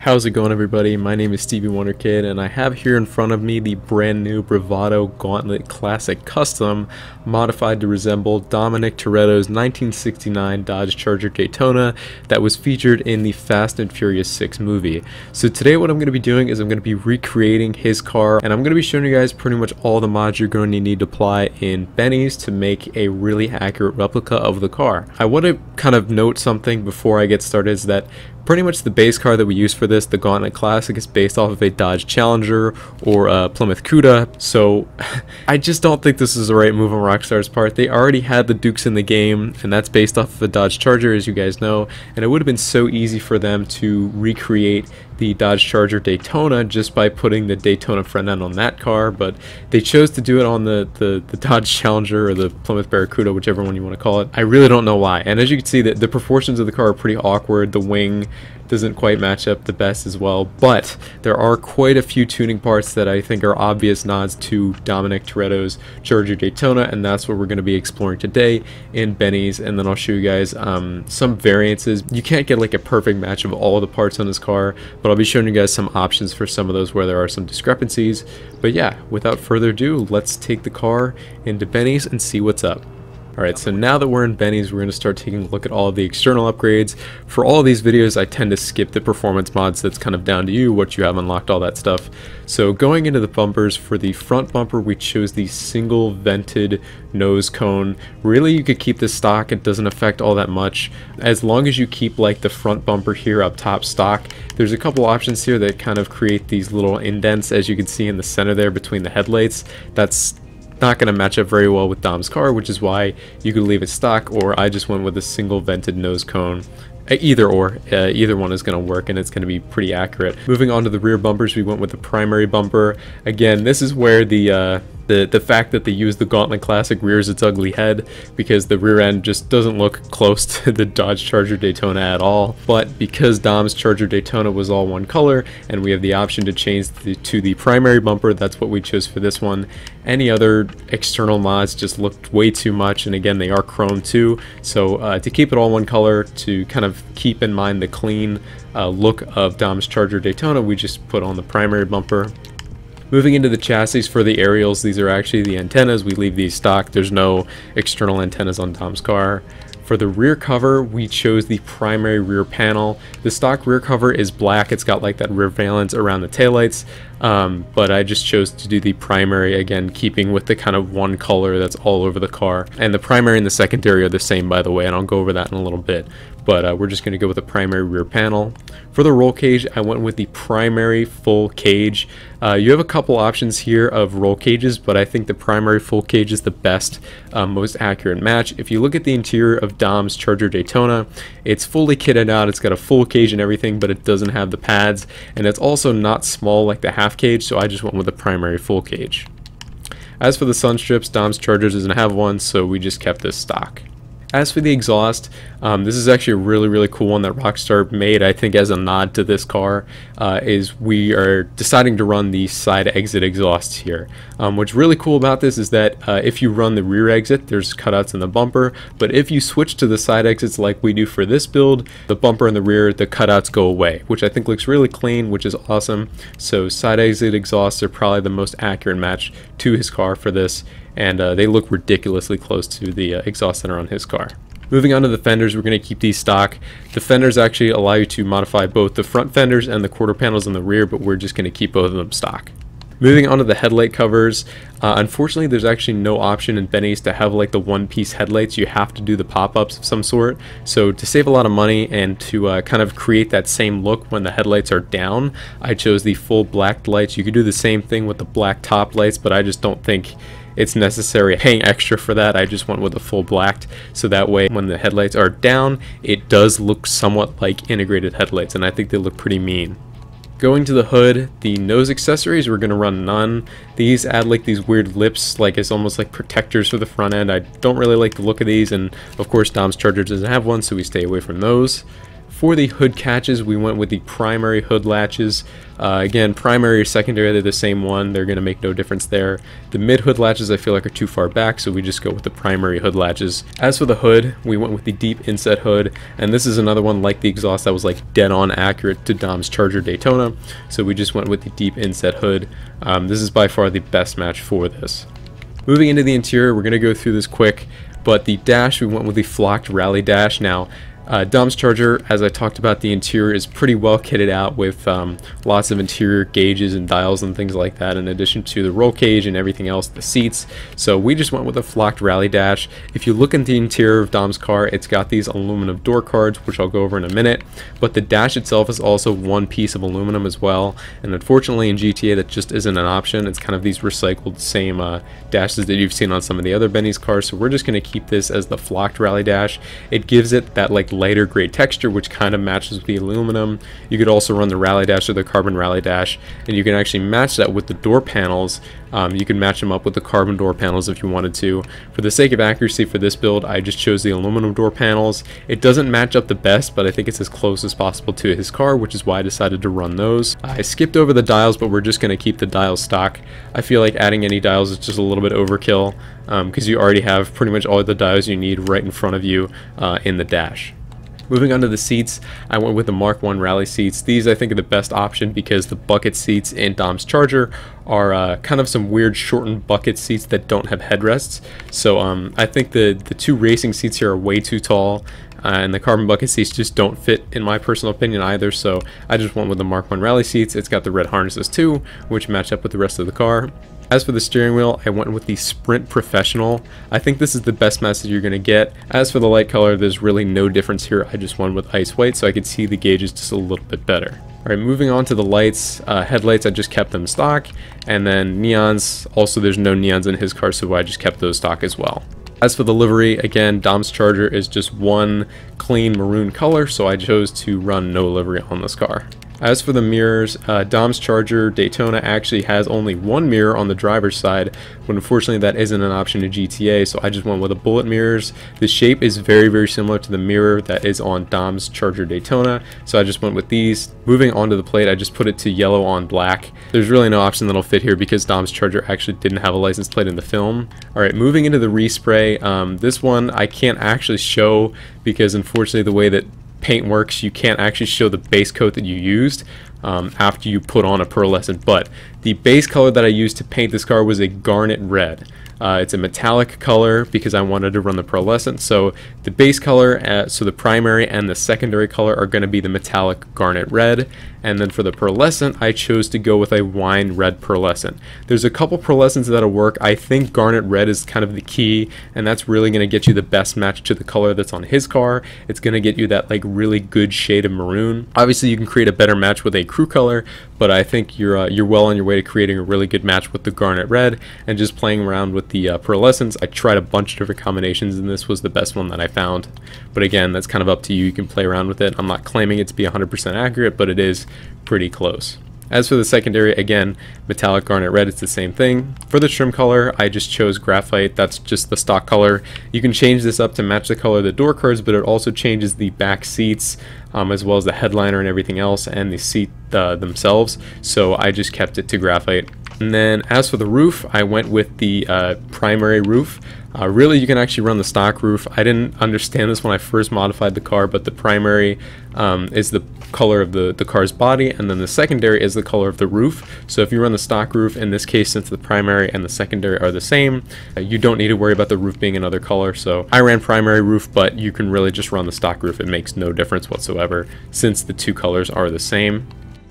How's it going everybody? My name is StevieWunderKid and I have here in front of me the brand new Bravado Gauntlet Classic Custom modified to resemble Dominic Toretto's 1969 Dodge Charger Daytona that was featured in the Fast and Furious 6 movie. So today what I'm going to be doing is I'm going to be recreating his car and I'm going to be showing you guys pretty much all the mods you're going to need to apply in Benny's to make a really accurate replica of the car. I want to kind of note something before I get started is that pretty much the base car that we use for this, the Gauntlet Classic, is based off of a Dodge Challenger or a Plymouth Cuda. So I just don't think this is the right move on Rockstar's part. They already had the Dukes in the game, and that's based off of a Dodge Charger, as you guys know. And it would have been so easy for them to recreate the Dodge Charger Daytona just by putting the Daytona front end on that car, but they chose to do it on the, the, the Dodge Challenger or the Plymouth Barracuda, whichever one you want to call it. I really don't know why. And as you can see, the, the proportions of the car are pretty awkward. The wing doesn't quite match up the best as well, but there are quite a few tuning parts that I think are obvious nods to Dominic Toretto's Charger Daytona, and that's what we're going to be exploring today in Benny's, and then I'll show you guys um, some variances. You can't get like a perfect match of all the parts on this car, but I'll be showing you guys some options for some of those where there are some discrepancies. But yeah, without further ado, let's take the car into Benny's and see what's up. Alright, so now that we're in Benny's, we're going to start taking a look at all of the external upgrades. For all these videos, I tend to skip the performance mods. That's kind of down to you, what you have unlocked, all that stuff. So going into the bumpers, for the front bumper, we chose the single vented nose cone. Really, you could keep this stock. It doesn't affect all that much. As long as you keep like the front bumper here up top stock, there's a couple options here that kind of create these little indents, as you can see in the center there between the headlights. That's not going to match up very well with Dom's car, which is why you could leave it stock, or I just went with a single vented nose cone. Uh, either or, uh, either one is going to work and it's going to be pretty accurate. Moving on to the rear bumpers, we went with the primary bumper. Again, this is where the uh, the, the fact that they use the Gauntlet Classic rears its ugly head because the rear end just doesn't look close to the Dodge Charger Daytona at all. But because Dom's Charger Daytona was all one color and we have the option to change the, to the primary bumper, that's what we chose for this one. Any other external mods just looked way too much and again they are chrome too. So uh, to keep it all one color, to kind of keep in mind the clean uh, look of Dom's Charger Daytona, we just put on the primary bumper Moving into the chassis for the aerials, these are actually the antennas. We leave these stock. There's no external antennas on Dom's car. For the rear cover, we chose the primary rear panel. The stock rear cover is black. It's got like that rear valance around the taillights, um, but I just chose to do the primary, again, keeping with the kind of one color that's all over the car. And the primary and the secondary are the same, by the way, and I'll go over that in a little bit but uh, we're just going to go with the primary rear panel. For the roll cage, I went with the primary full cage. Uh, you have a couple options here of roll cages, but I think the primary full cage is the best, uh, most accurate match. If you look at the interior of Dom's Charger Daytona, it's fully kitted out. It's got a full cage and everything, but it doesn't have the pads, and it's also not small like the half cage, so I just went with the primary full cage. As for the sun strips, Dom's Charger doesn't have one, so we just kept this stock. As for the exhaust, um, this is actually a really, really cool one that Rockstar made, I think, as a nod to this car, uh, is we are deciding to run the side exit exhausts here. Um, what's really cool about this is that uh, if you run the rear exit, there's cutouts in the bumper, but if you switch to the side exits like we do for this build, the bumper in the rear, the cutouts go away, which I think looks really clean, which is awesome. So side exit exhausts are probably the most accurate match to his car for this, and uh, they look ridiculously close to the uh, exhaust center on his car. Moving on to the fenders, we're going to keep these stock. The fenders actually allow you to modify both the front fenders and the quarter panels in the rear, but we're just going to keep both of them stock. Moving on to the headlight covers, uh, unfortunately there's actually no option in Benny's to have like the one-piece headlights. You have to do the pop-ups of some sort. So to save a lot of money and to uh, kind of create that same look when the headlights are down, I chose the full black lights. You could do the same thing with the black top lights, but I just don't think it's necessary paying extra for that. I just went with a full blacked so that way when the headlights are down, it does look somewhat like integrated headlights and I think they look pretty mean. Going to the hood, the nose accessories, we're going to run none. These add like these weird lips, like it's almost like protectors for the front end. I don't really like the look of these, and of course Dom's Charger doesn't have one, so we stay away from those. For the hood catches, we went with the primary hood latches. Uh, again, primary or secondary, they're the same one. They're going to make no difference there. The mid hood latches I feel like are too far back, so we just go with the primary hood latches. As for the hood, we went with the deep inset hood, and this is another one like the exhaust that was like dead on accurate to Dom's Charger Daytona, so we just went with the deep inset hood. Um, this is by far the best match for this. Moving into the interior, we're going to go through this quick, but the dash, we went with the flocked rally dash. Now, uh, Dom's Charger, as I talked about, the interior is pretty well kitted out with um, lots of interior gauges and dials and things like that, in addition to the roll cage and everything else, the seats. So we just went with a flocked rally dash. If you look at the interior of Dom's car, it's got these aluminum door cards, which I'll go over in a minute, but the dash itself is also one piece of aluminum as well, and unfortunately in GTA that just isn't an option. It's kind of these recycled same uh, dashes that you've seen on some of the other Benny's cars, so we're just going to keep this as the flocked rally dash. It gives it that like lighter gray texture which kind of matches with the aluminum. You could also run the rally dash or the carbon rally dash and you can actually match that with the door panels. Um, you can match them up with the carbon door panels if you wanted to. For the sake of accuracy for this build I just chose the aluminum door panels. It doesn't match up the best but I think it's as close as possible to his car which is why I decided to run those. I skipped over the dials but we're just going to keep the dials stock. I feel like adding any dials is just a little bit overkill because um, you already have pretty much all the dials you need right in front of you uh, in the dash. Moving on to the seats, I went with the Mark 1 Rally seats. These I think are the best option because the bucket seats in Dom's Charger are uh, kind of some weird shortened bucket seats that don't have headrests. So um, I think the, the two racing seats here are way too tall uh, and the carbon bucket seats just don't fit in my personal opinion either so I just went with the Mark 1 Rally seats. It's got the red harnesses too which match up with the rest of the car. As for the steering wheel, I went with the Sprint Professional. I think this is the best message you're going to get. As for the light color, there's really no difference here. I just went with ice white so I could see the gauges just a little bit better. Alright, moving on to the lights. Uh, headlights, I just kept them stock. And then neons, also there's no neons in his car, so I just kept those stock as well. As for the livery, again, Dom's Charger is just one clean maroon color, so I chose to run no livery on this car. As for the mirrors, uh, Dom's Charger Daytona actually has only one mirror on the driver's side, but unfortunately that isn't an option in GTA, so I just went with the bullet mirrors. The shape is very, very similar to the mirror that is on Dom's Charger Daytona, so I just went with these. Moving on to the plate, I just put it to yellow on black. There's really no option that'll fit here because Dom's Charger actually didn't have a license plate in the film. Alright, moving into the respray, um, this one I can't actually show because unfortunately the way that paint works, you can't actually show the base coat that you used um, after you put on a pearlescent. But the base color that I used to paint this car was a garnet red. Uh, it's a metallic color because I wanted to run the pearlescent. So the base color, uh, so the primary and the secondary color are going to be the metallic garnet red. And then for the pearlescent, I chose to go with a wine red pearlescent. There's a couple pearlescents that'll work. I think garnet red is kind of the key, and that's really going to get you the best match to the color that's on his car. It's going to get you that like really good shade of maroon. Obviously, you can create a better match with a crew color, but I think you're uh, you're well on your way to creating a really good match with the garnet red and just playing around with the uh, pearlescents. I tried a bunch of different combinations, and this was the best one that I found. But again, that's kind of up to you. You can play around with it. I'm not claiming it to be 100% accurate, but it is pretty close. As for the secondary, again, metallic garnet red, it's the same thing. For the trim color, I just chose graphite, that's just the stock color. You can change this up to match the color of the door cards, but it also changes the back seats, um, as well as the headliner and everything else, and the seat uh, themselves, so I just kept it to graphite. And then as for the roof, I went with the uh, primary roof. Uh, really, you can actually run the stock roof. I didn't understand this when I first modified the car, but the primary um, is the color of the, the car's body, and then the secondary is the color of the roof. So if you run the stock roof, in this case, since the primary and the secondary are the same, uh, you don't need to worry about the roof being another color. So I ran primary roof, but you can really just run the stock roof. It makes no difference whatsoever since the two colors are the same.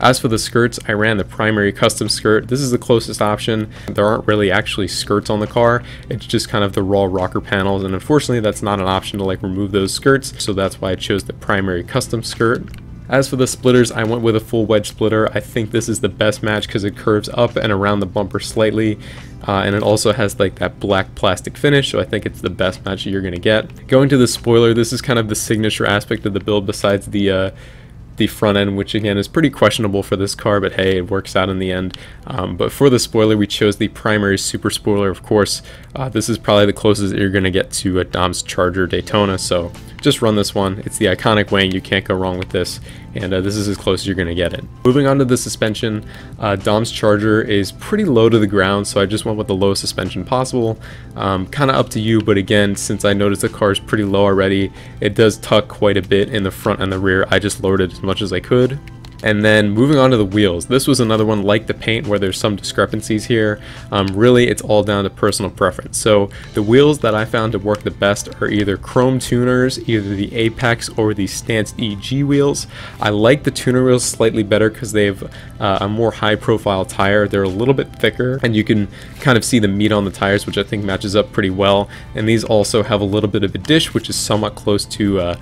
As for the skirts, I ran the primary custom skirt. This is the closest option. There aren't really actually skirts on the car. It's just kind of the raw rocker panels and unfortunately that's not an option to like remove those skirts so that's why I chose the primary custom skirt. As for the splitters, I went with a full wedge splitter. I think this is the best match because it curves up and around the bumper slightly. Uh, and it also has like that black plastic finish, so I think it's the best match you're going to get. Going to the spoiler, this is kind of the signature aspect of the build besides the uh, the front end, which again is pretty questionable for this car, but hey, it works out in the end. Um, but for the spoiler, we chose the primary super spoiler, of course. Uh, this is probably the closest you're going to get to a Dom's Charger Daytona, so just run this one. It's the iconic Wang, you can't go wrong with this, and uh, this is as close as you're going to get it. Moving on to the suspension, uh, Dom's Charger is pretty low to the ground, so I just went with the lowest suspension possible. Um, kind of up to you, but again, since I noticed the car is pretty low already, it does tuck quite a bit in the front and the rear. I just lowered it as much as I could. And then moving on to the wheels, this was another one like the paint where there's some discrepancies here. Um, really, it's all down to personal preference. So the wheels that I found to work the best are either chrome tuners, either the Apex or the Stanced EG wheels. I like the tuner wheels slightly better because they have uh, a more high profile tire. They're a little bit thicker and you can kind of see the meat on the tires, which I think matches up pretty well. And these also have a little bit of a dish, which is somewhat close to uh,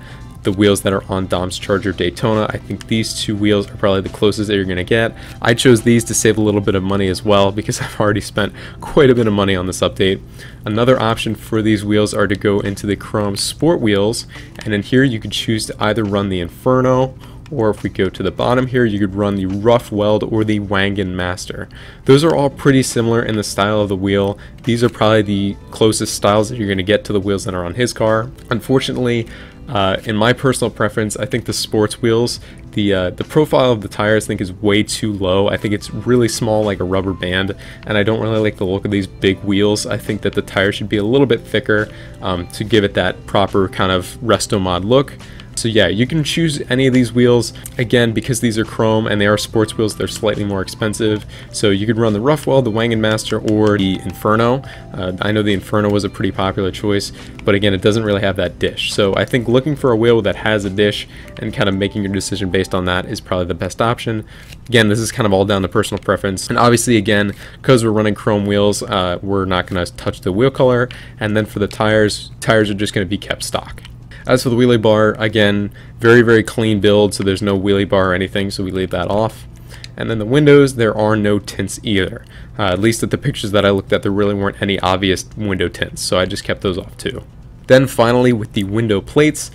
the wheels that are on Dom's Charger Daytona. I think these two wheels are probably the closest that you're going to get. I chose these to save a little bit of money as well because I've already spent quite a bit of money on this update. Another option for these wheels are to go into the Chrome Sport wheels and in here you could choose to either run the Inferno or if we go to the bottom here you could run the Ruff Weld or the Wangan Master. Those are all pretty similar in the style of the wheel. These are probably the closest styles that you're going to get to the wheels that are on his car. Unfortunately uh, in my personal preference, I think the sports wheels, the uh, the profile of the tires, I think is way too low. I think it's really small, like a rubber band, and I don't really like the look of these big wheels. I think that the tires should be a little bit thicker um, to give it that proper kind of resto mod look. So yeah, you can choose any of these wheels. Again, because these are chrome and they are sports wheels, they're slightly more expensive. So you could run the Ruff Weld, the Wangan Master, or the Inferno. Uh, I know the Inferno was a pretty popular choice, but again, it doesn't really have that dish. So I think looking for a wheel that has a dish and kind of making your decision based on that is probably the best option. Again, this is kind of all down to personal preference. And obviously, again, because we're running chrome wheels, uh, we're not going to touch the wheel color. And then for the tires, tires are just going to be kept stock. As for the wheelie bar, again, very, very clean build, so there's no wheelie bar or anything, so we leave that off. And then the windows, there are no tints either. Uh, at least at the pictures that I looked at, there really weren't any obvious window tints, so I just kept those off too. Then finally, with the window plates,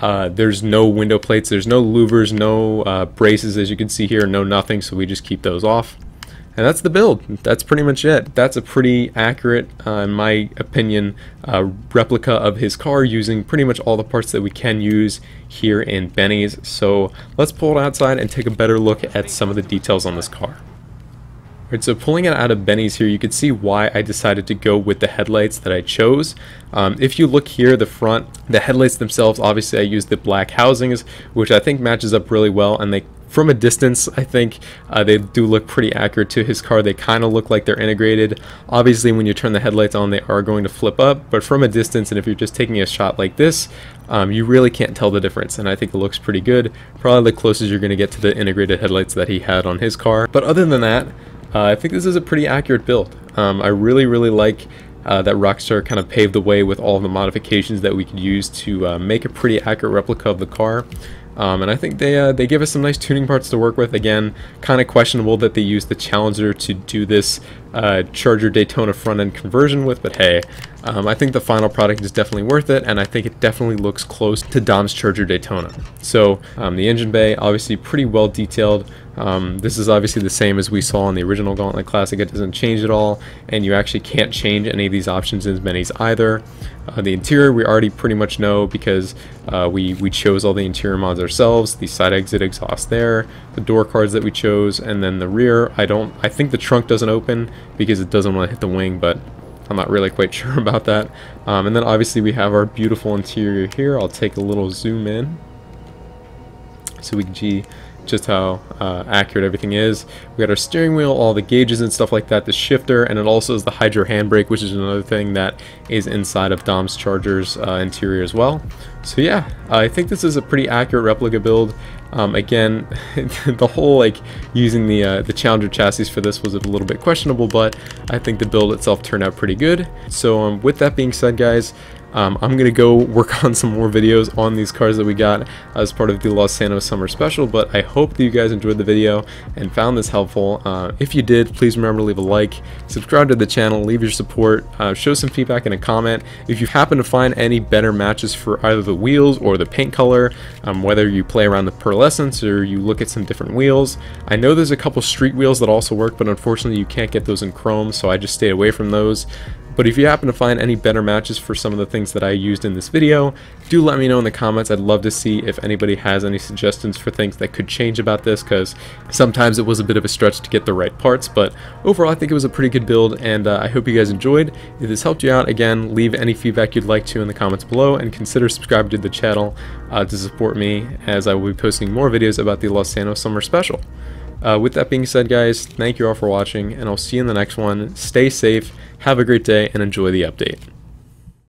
uh, there's no window plates, there's no louvers, no uh, braces as you can see here, no nothing, so we just keep those off. And that's the build. That's pretty much it. That's a pretty accurate, uh, in my opinion, uh, replica of his car using pretty much all the parts that we can use here in Benny's. So let's pull it outside and take a better look at some of the details on this car. Alright, so pulling it out of Benny's here, you can see why I decided to go with the headlights that I chose. Um, if you look here, the front, the headlights themselves, obviously I used the black housings, which I think matches up really well, and they from a distance, I think uh, they do look pretty accurate to his car. They kind of look like they're integrated. Obviously, when you turn the headlights on, they are going to flip up, but from a distance, and if you're just taking a shot like this, um, you really can't tell the difference, and I think it looks pretty good. Probably the closest you're going to get to the integrated headlights that he had on his car. But other than that, uh, I think this is a pretty accurate build. Um, I really, really like uh, that Rockstar kind of paved the way with all the modifications that we could use to uh, make a pretty accurate replica of the car. Um, and I think they uh, they give us some nice tuning parts to work with. Again, kind of questionable that they use the Challenger to do this uh, Charger Daytona front end conversion with, but hey, um, I think the final product is definitely worth it, and I think it definitely looks close to Dom's Charger Daytona. So um, the engine bay, obviously pretty well detailed. Um, this is obviously the same as we saw in the original Gauntlet Classic. It doesn't change at all, and you actually can't change any of these options in Benny's either. Uh, the interior we already pretty much know because uh, we, we chose all the interior mods ourselves. The side exit exhaust there, the door cards that we chose, and then the rear, I don't, I think the trunk doesn't open because it doesn't want to hit the wing, but I'm not really quite sure about that. Um, and then obviously we have our beautiful interior here. I'll take a little zoom in so we can see just how uh, accurate everything is. We got our steering wheel, all the gauges and stuff like that, the shifter, and it also is the Hydro handbrake, which is another thing that is inside of Dom's Charger's uh, interior as well. So yeah, I think this is a pretty accurate replica build. Um, again, the whole like using the uh, the Challenger chassis for this was a little bit questionable, but I think the build itself turned out pretty good. So um, with that being said, guys, um, I'm gonna go work on some more videos on these cars that we got as part of the Los Santos Summer Special, but I hope that you guys enjoyed the video and found this helpful. Uh, if you did, please remember to leave a like, subscribe to the channel, leave your support, uh, show some feedback in a comment. If you happen to find any better matches for either the wheels or the paint color, um, whether you play around the pearlescence or you look at some different wheels. I know there's a couple street wheels that also work, but unfortunately you can't get those in chrome, so I just stay away from those But if you happen to find any better matches for some of the things that I used in this video, do let me know in the comments. I'd love to see if anybody has any suggestions for things that could change about this because sometimes it was a bit of a stretch to get the right parts, but overall I think it was a pretty good build and uh, I hope you guys enjoyed. If this helped you out, again, leave any feedback you'd like to in the comments below and consider subscribing to the channel uh, to support me as I will be posting more videos about the Los Santos Summer Special. Uh, with that being said, guys, thank you all for watching, and I'll see you in the next one. Stay safe, have a great day, and enjoy the update.